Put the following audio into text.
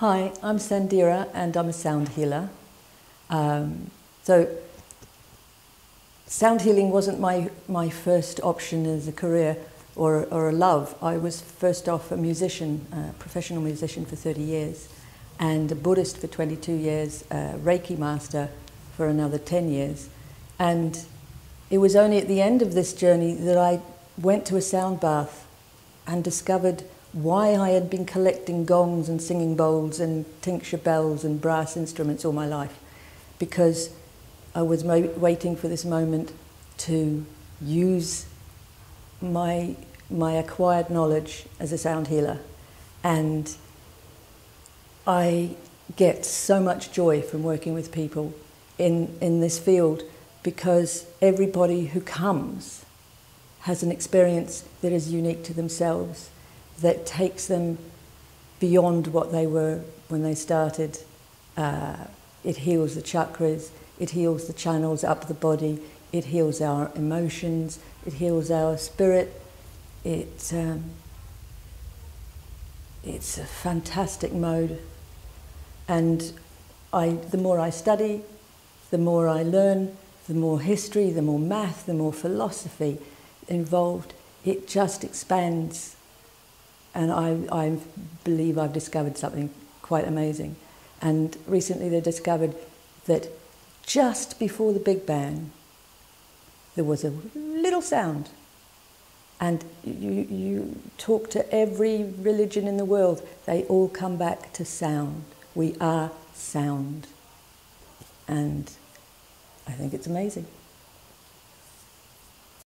Hi, I'm Sandira and I'm a sound healer. Um, so, sound healing wasn't my, my first option as a career or, or a love. I was first off a musician, a professional musician for 30 years, and a Buddhist for 22 years, a Reiki master for another 10 years. And it was only at the end of this journey that I went to a sound bath and discovered why I had been collecting gongs and singing bowls and tingsha bells and brass instruments all my life. Because I was waiting for this moment to use my, my acquired knowledge as a sound healer. And I get so much joy from working with people in, in this field because everybody who comes has an experience that is unique to themselves that takes them beyond what they were when they started. Uh, it heals the chakras, it heals the channels up the body, it heals our emotions, it heals our spirit. It, um, it's a fantastic mode. And I, the more I study, the more I learn, the more history, the more math, the more philosophy involved, it just expands and I, I believe I've discovered something quite amazing. And recently they discovered that just before the Big Bang, there was a little sound. And you, you talk to every religion in the world, they all come back to sound. We are sound. And I think it's amazing.